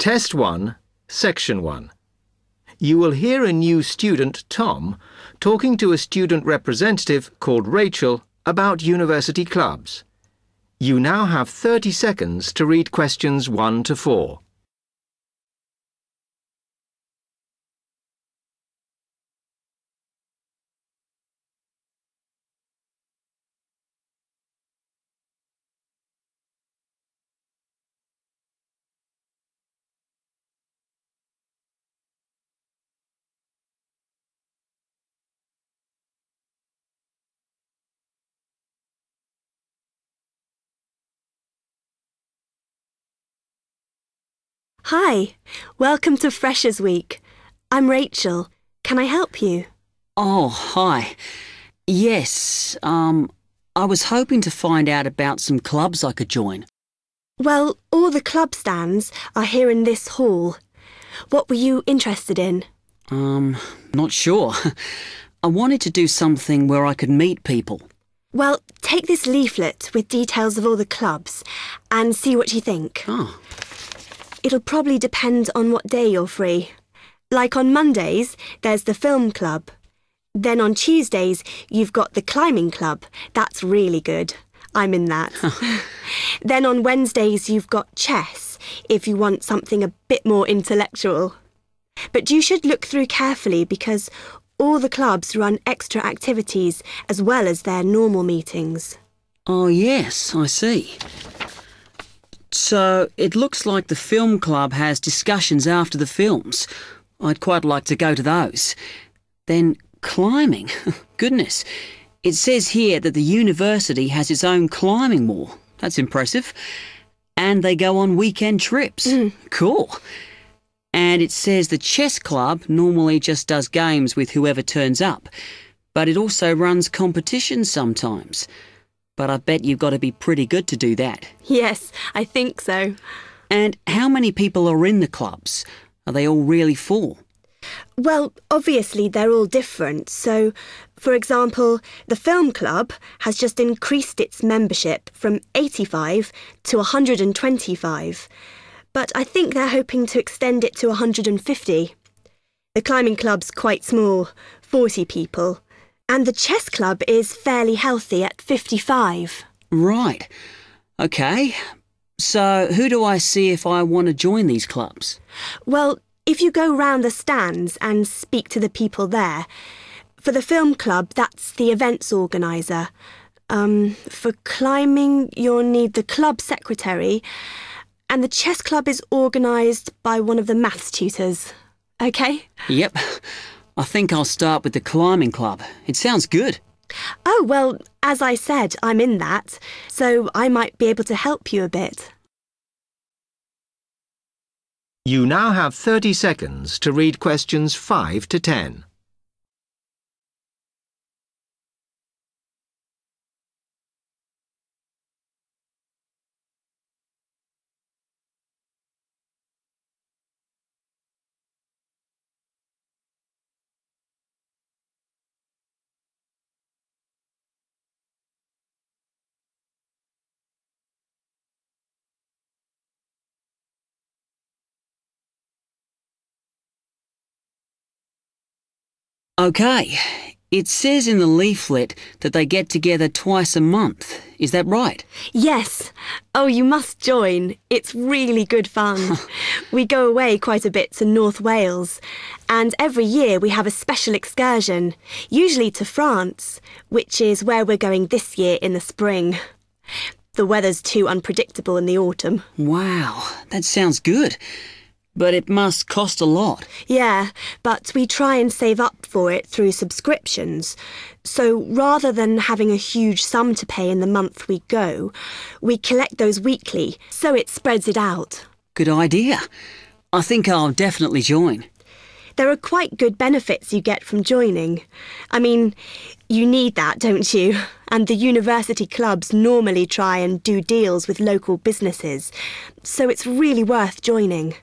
Test 1, Section 1. You will hear a new student, Tom, talking to a student representative called Rachel about university clubs. You now have 30 seconds to read questions 1 to 4. Hi, welcome to Freshers Week. I'm Rachel. Can I help you? Oh, hi. Yes, um, I was hoping to find out about some clubs I could join. Well, all the club stands are here in this hall. What were you interested in? Um, not sure. I wanted to do something where I could meet people. Well, take this leaflet with details of all the clubs and see what you think. Oh, It'll probably depend on what day you're free. Like on Mondays, there's the film club. Then on Tuesdays, you've got the climbing club. That's really good. I'm in that. then on Wednesdays, you've got chess, if you want something a bit more intellectual. But you should look through carefully because all the clubs run extra activities as well as their normal meetings. oh yes, I see. So uh, it looks like the film club has discussions after the films. I'd quite like to go to those. Then climbing. Goodness. It says here that the university has its own climbing wall. That's impressive. And they go on weekend trips. Hmm. Cool. And it says the chess club normally just does games with whoever turns up, but it also runs competitions sometimes. But I bet you've got to be pretty good to do that. Yes, I think so. And how many people are in the clubs? Are they all really full? Well, obviously they're all different. So, for example, the film club has just increased its membership from 85 to 125. But I think they're hoping to extend it to 150. The climbing club's quite small, 40 people. And the chess club is fairly healthy at 55. Right. Okay. So who do I see if I want to join these clubs? Well, if you go round the stands and speak to the people there, for the film club, that's the events organiser. Um, for climbing, you'll need the club secretary, and the chess club is organised by one of the maths tutors. Okay? Yep. I think I'll start with the climbing club. It sounds good. Oh, well, as I said, I'm in that, so I might be able to help you a bit. You now have 30 seconds to read questions 5 to 10. Okay. It says in the leaflet that they get together twice a month. Is that right? Yes. Oh, you must join. It's really good fun. we go away quite a bit to North Wales, and every year we have a special excursion, usually to France, which is where we're going this year in the spring. The weather's too unpredictable in the autumn. Wow, that sounds good. But it must cost a lot. Yeah, but we try and save up for it through subscriptions. So rather than having a huge sum to pay in the month we go, we collect those weekly, so it spreads it out. Good idea. I think I'll definitely join. There are quite good benefits you get from joining. I mean, you need that, don't you? And the university clubs normally try and do deals with local businesses, so it's really worth joining.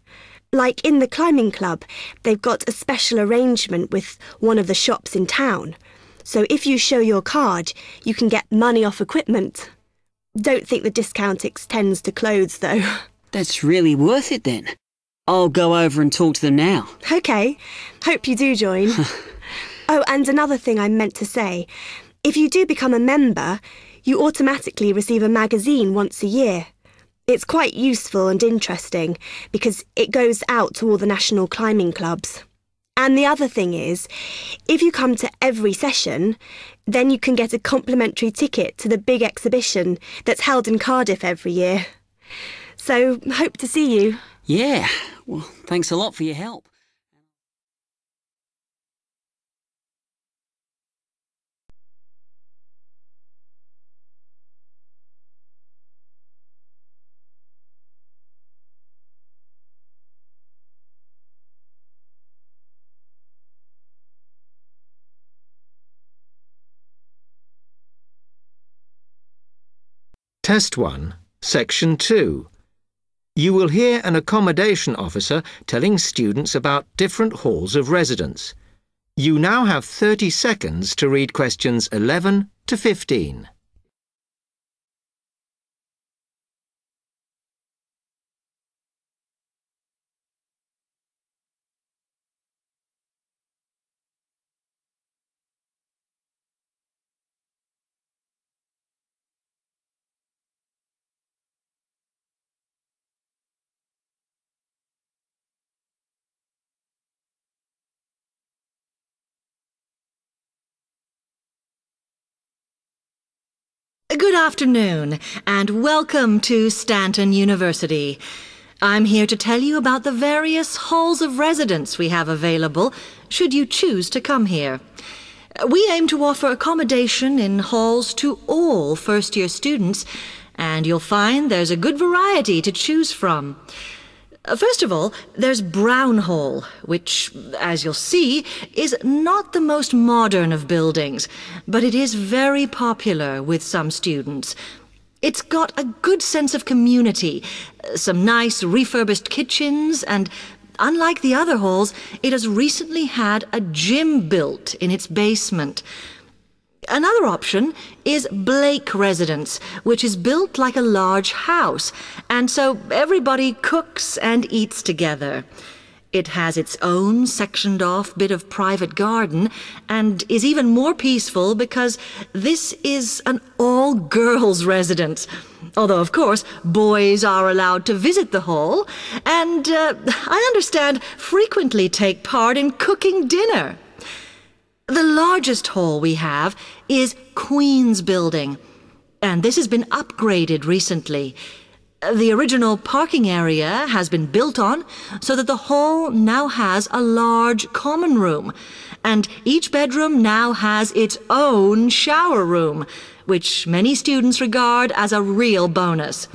Like in the climbing club, they've got a special arrangement with one of the shops in town. So if you show your card, you can get money off equipment. Don't think the discount extends to clothes, though. That's really worth it then. I'll go over and talk to them now. OK. Hope you do join. oh, and another thing I meant to say. If you do become a member, you automatically receive a magazine once a year. It's quite useful and interesting because it goes out to all the national climbing clubs. And the other thing is, if you come to every session, then you can get a complimentary ticket to the big exhibition that's held in Cardiff every year. So, hope to see you. Yeah, well, thanks a lot for your help. Test 1, Section 2. You will hear an accommodation officer telling students about different halls of residence. You now have 30 seconds to read questions 11 to 15. Afternoon, and welcome to Stanton University. I'm here to tell you about the various halls of residence we have available, should you choose to come here. We aim to offer accommodation in halls to all first year students, and you'll find there's a good variety to choose from. Uh, First of all, there's Brown Hall, which, as you'll see, is not the most modern of buildings, but it is very popular with some students. It's got a good sense of community, uh, some nice refurbished kitchens, and unlike the other halls, it has recently had a gym built in its basement. Another option is Blake Residence, which is built like a large house, and so everybody cooks and eats together. It has its own sectioned off bit of private garden and is even more peaceful because this is an all girls residence. Although, of course, boys are allowed to visit the hall and, uh, I understand, frequently take part in cooking dinner. The largest hall we have is Queen's Building, and this has been upgraded recently. The original parking area has been built on so that the hall now has a large common room, and each bedroom now has its own shower room, which many students regard as a real bonus.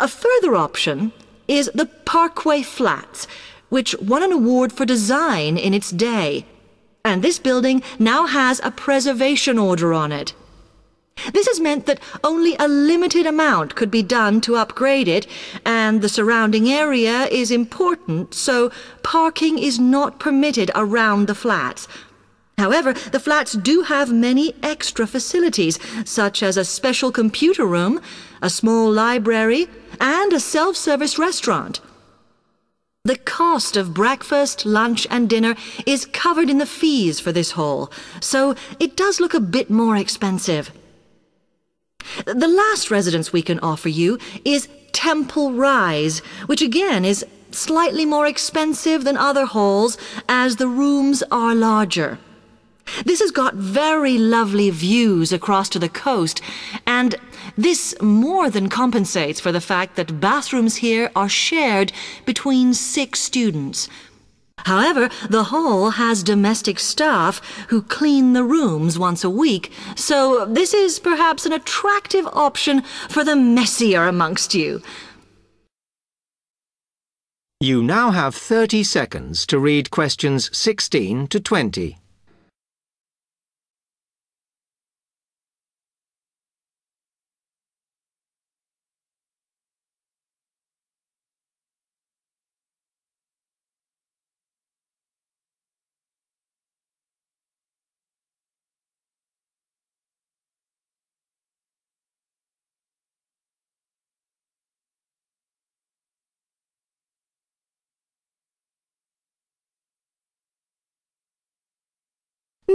A further option is the Parkway Flats, which won an award for design in its day. And this building now has a preservation order on it. This has meant that only a limited amount could be done to upgrade it, and the surrounding area is important, so parking is not permitted around the flats. However, the flats do have many extra facilities, such as a special computer room, a small library, and a self service restaurant. The cost of breakfast, lunch, and dinner is covered in the fees for this hall, so it does look a bit more expensive. The last residence we can offer you is Temple Rise, which again is slightly more expensive than other halls as the rooms are larger. This has got very lovely views across to the coast, and this more than compensates for the fact that bathrooms here are shared between six students. However, the hall has domestic staff who clean the rooms once a week, so this is perhaps an attractive option for the messier amongst you. You now have 30 seconds to read questions 16 to 20.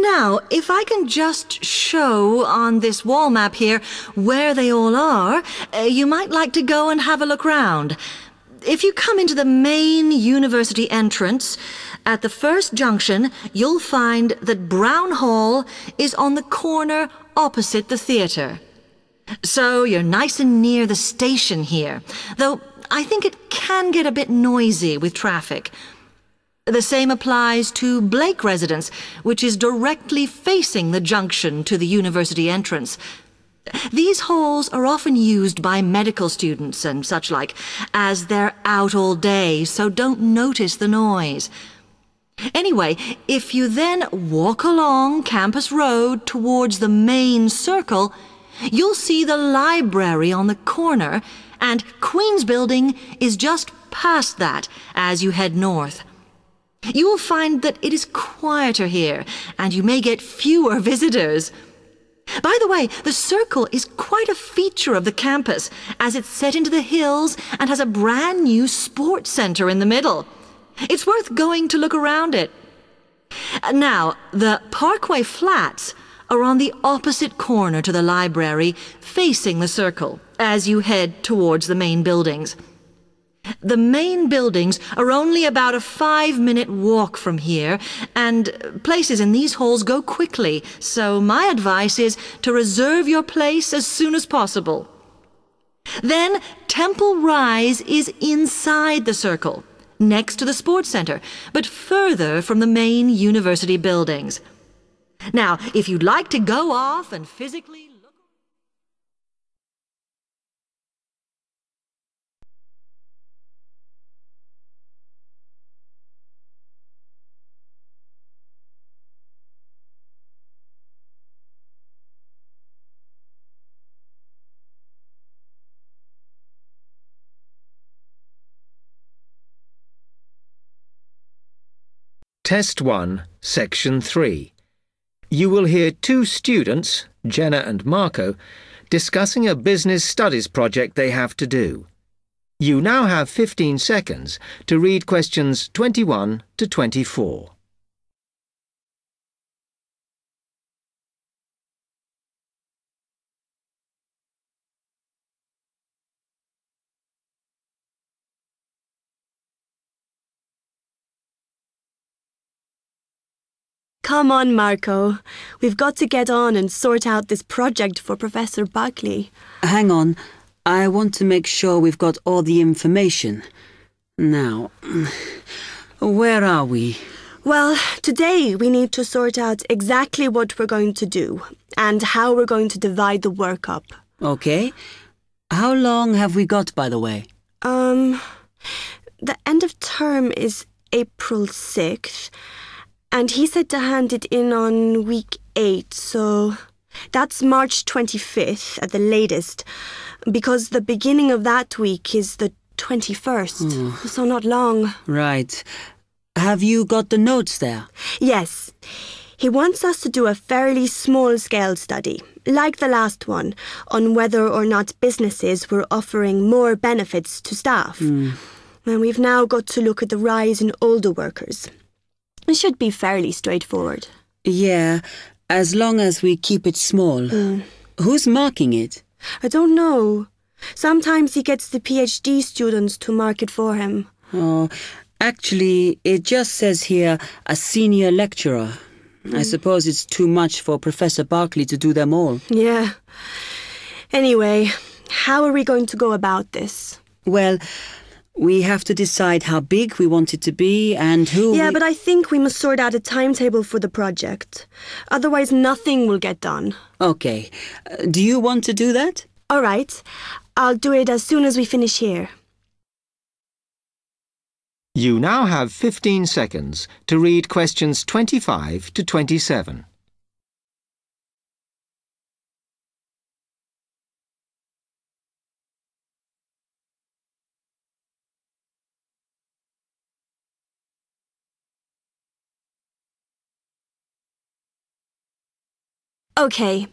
Now, if I can just show on this wall map here where they all are, uh, you might like to go and have a look round. If you come into the main university entrance, at the first junction, you'll find that Brown Hall is on the corner opposite the theatre. So you're nice and near the station here, though I think it can get a bit noisy with traffic. The same applies to Blake Residence, which is directly facing the junction to the university entrance. These halls are often used by medical students and such like, as they're out all day, so don't notice the noise. Anyway, if you then walk along Campus Road towards the main circle, you'll see the library on the corner, and Queen's Building is just past that as you head north. You will find that it is quieter here, and you may get fewer visitors. By the way, the circle is quite a feature of the campus, as it's set into the hills and has a brand new sports center in the middle. It's worth going to look around it. Now, the Parkway Flats are on the opposite corner to the library, facing the circle, as you head towards the main buildings. The main buildings are only about a five minute walk from here, and places in these halls go quickly, so my advice is to reserve your place as soon as possible. Then Temple Rise is inside the circle, next to the sports center, but further from the main university buildings. Now, if you'd like to go off and physically Test 1, Section 3. You will hear two students, Jenna and Marco, discussing a business studies project they have to do. You now have 15 seconds to read questions 21 to 24. Come on, Marco. We've got to get on and sort out this project for Professor Buckley. Hang on. I want to make sure we've got all the information. Now, where are we? Well, today we need to sort out exactly what we're going to do and how we're going to divide the work up. Okay. How long have we got, by the way? Um, the end of term is April 6th, and he said to hand it in on week 8, so that's March 25th at the latest, because the beginning of that week is the 21st, hmm. so not long. Right. Have you got the notes there? Yes. He wants us to do a fairly small scale study, like the last one, on whether or not businesses were offering more benefits to staff. Hmm. And we've now got to look at the rise in older workers. It should be fairly straightforward. Yeah, as long as we keep it small. Mm. Who's marking it? I don't know. Sometimes he gets the PhD students to mark it for him. Oh, actually, it just says here a senior lecturer. I mm. suppose it's too much for Professor Barkley to do them all. Yeah. Anyway, how are we going to go about this? Well, we have to decide how big we want it to be and who. Yeah, we- but I think we must sort out a timetable for the project. Otherwise, nothing will get done. Okay. Uh, do you want to do that? All right. I'll do it as soon as we finish here. You now have 15 seconds to read questions 25 to 27. Okay.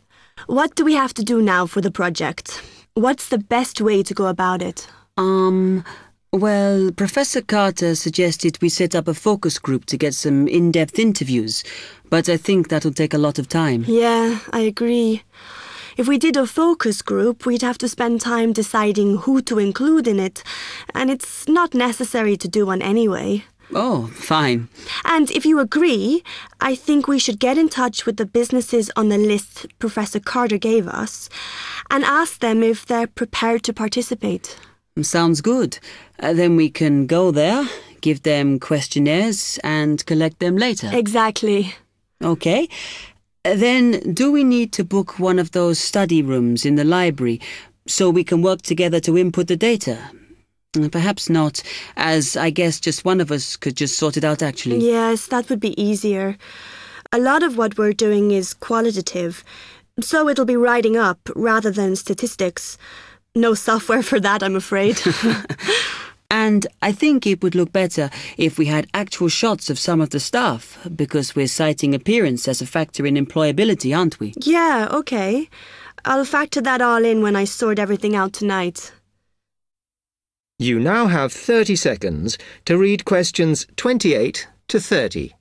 What do we have to do now for the project? What's the best way to go about it? Um, Well, Professor Carter suggested we set up a focus group to get some in depth interviews, but I think that'll take a lot of time. Yeah, I agree. If we did a focus group, we'd have to spend time deciding who to include in it, and it's not necessary to do one anyway. Oh, fine. And if you agree, I think we should get in touch with the businesses on the list Professor Carter gave us and ask them if they're prepared to participate. Sounds good. Uh, then we can go there, give them questionnaires, and collect them later. Exactly. Okay. Uh, Then, do we need to book one of those study rooms in the library so we can work together to input the data? Mm, Perhaps not, as I guess just one of us could just sort it out actually. Yes, that would be easier. A lot of what we're doing is qualitative, so it'll be writing up rather than statistics. No software for that, I'm afraid. And I think it would look better if we had actual shots of some of the staff, because we're citing appearance as a factor in employability, aren't we? yeah, okay. I'll factor that all in when I sort everything out tonight. You now have 30 seconds to read questions 28 to 30.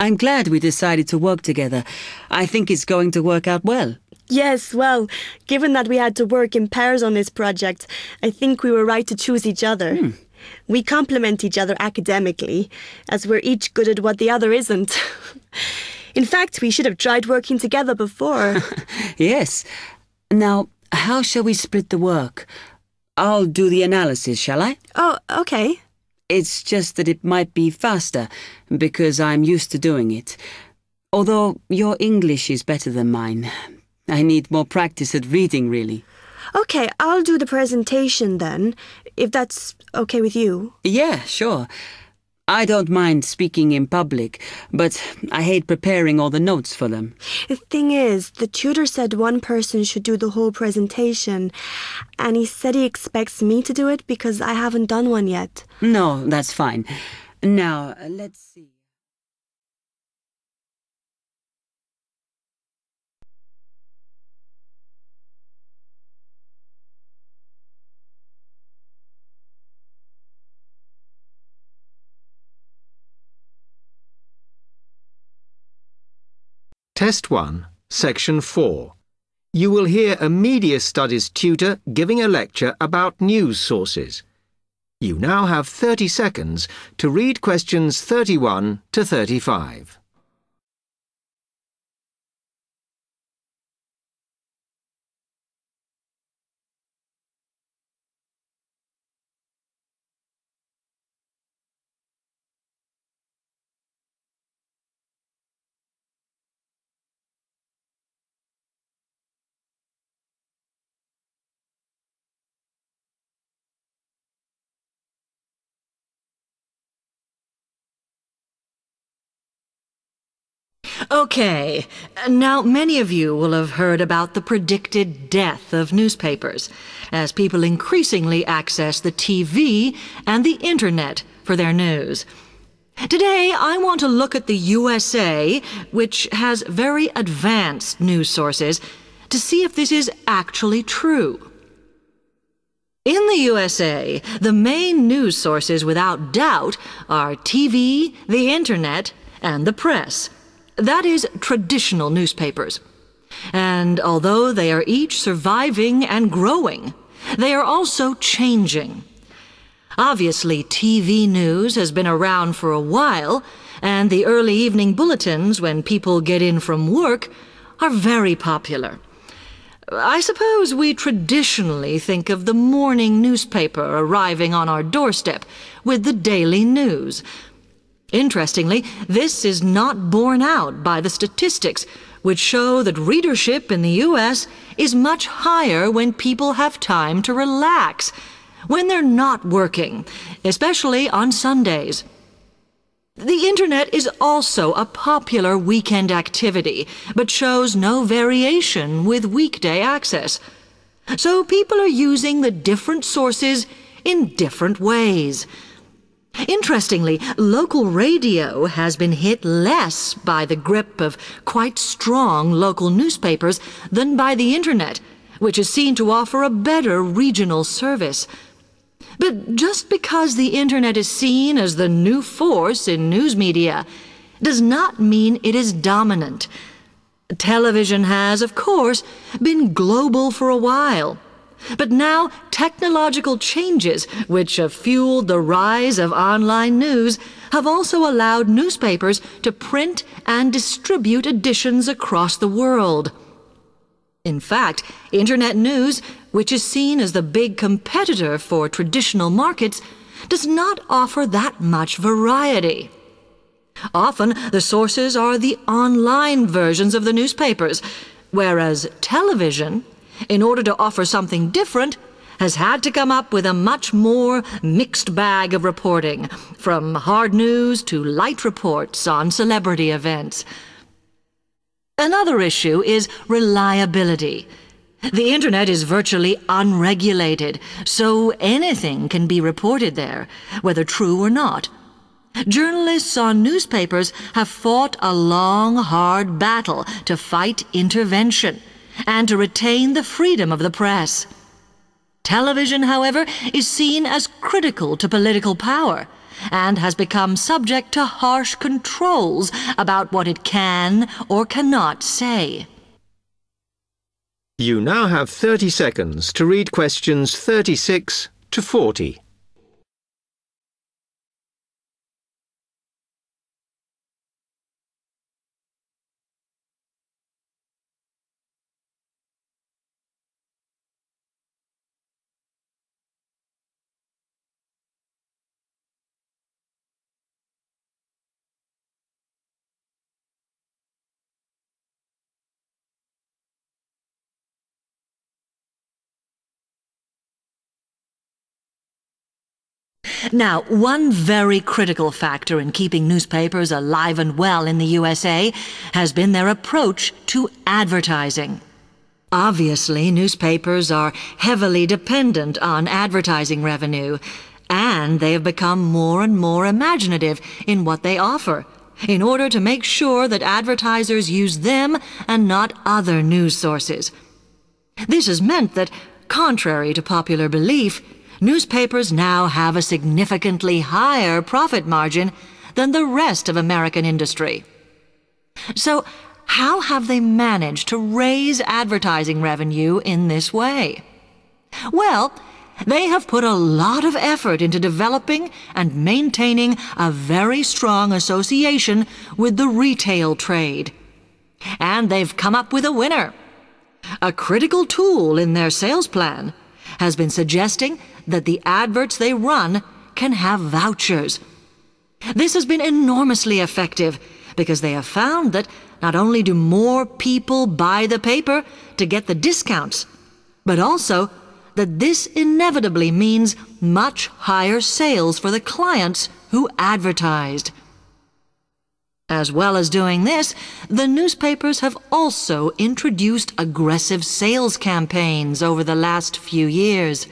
I'm glad we decided to work together. I think it's going to work out well. Yes, well, given that we had to work in pairs on this project, I think we were right to choose each other. Hmm. We complement each other academically, as we're each good at what the other isn't. in fact, we should have tried working together before. Yes. Now, how shall we split the work? I'll do the analysis, shall I? oh, okay. It's just that it might be faster, because I'm used to doing it. Although your English is better than mine. I need more practice at reading, really. Okay, I'll do the presentation then, if that's okay with you. Yeah, sure. I don't mind speaking in public, but I hate preparing all the notes for them. The thing is, the tutor said one person should do the whole presentation, and he said he expects me to do it because I haven't done one yet. No, that's fine. Now, let's see. Test 1, Section 4. You will hear a media studies tutor giving a lecture about news sources. You now have 30 seconds to read questions 31 to 35. Okay, now many of you will have heard about the predicted death of newspapers as people increasingly access the TV and the internet for their news. Today, I want to look at the USA, which has very advanced news sources, to see if this is actually true. In the USA, the main news sources without doubt are TV, the internet, and the press. That is, traditional newspapers. And although they are each surviving and growing, they are also changing. Obviously, TV news has been around for a while, and the early evening bulletins, when people get in from work, are very popular. I suppose we traditionally think of the morning newspaper arriving on our doorstep with the daily news. Interestingly, this is not borne out by the statistics, which show that readership in the U.S. is much higher when people have time to relax, when they're not working, especially on Sundays. The internet is also a popular weekend activity, but shows no variation with weekday access. So people are using the different sources in different ways. Interestingly, local radio has been hit less by the grip of quite strong local newspapers than by the internet, which is seen to offer a better regional service. But just because the internet is seen as the new force in news media does not mean it is dominant. Television has, of course, been global for a while. But now, technological changes, which have fueled the rise of online news, have also allowed newspapers to print and distribute editions across the world. In fact, Internet news, which is seen as the big competitor for traditional markets, does not offer that much variety. Often, the sources are the online versions of the newspapers, whereas television in order to offer something different, has had to come up with a much more mixed bag of reporting, from hard news to light reports on celebrity events. Another issue is reliability. The internet is virtually unregulated, so anything can be reported there, whether true or not. Journalists on newspapers have fought a long, hard battle to fight intervention and to retain the freedom of the press. Television, however, is seen as critical to political power and has become subject to harsh controls about what it can or cannot say. You now have 30 seconds to read questions 36 to 40. Now, one very critical factor in keeping newspapers alive and well in the USA has been their approach to advertising. Obviously, newspapers are heavily dependent on advertising revenue, and they have become more and more imaginative in what they offer in order to make sure that advertisers use them and not other news sources. This has meant that, contrary to popular belief, newspapers now have a significantly higher profit margin than the rest of American industry. So, how have they managed to raise advertising revenue in this way? Well, they have put a lot of effort into developing and maintaining a very strong association with the retail trade. And they've come up with a winner. A critical tool in their sales plan has been suggesting that the adverts they run can have vouchers. This has been enormously effective because they have found that not only do more people buy the paper to get the discounts, but also that this inevitably means much higher sales for the clients who advertised. As well as doing this, the newspapers have also introduced aggressive sales campaigns over the last few years.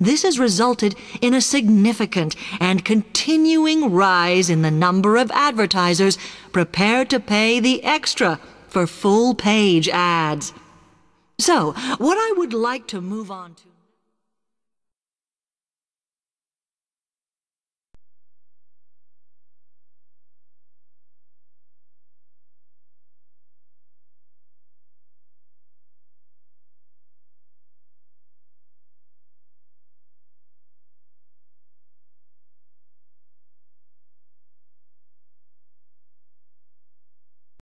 This has resulted in a significant and continuing rise in the number of advertisers prepared to pay the extra for full page ads. So, what I would like to move on to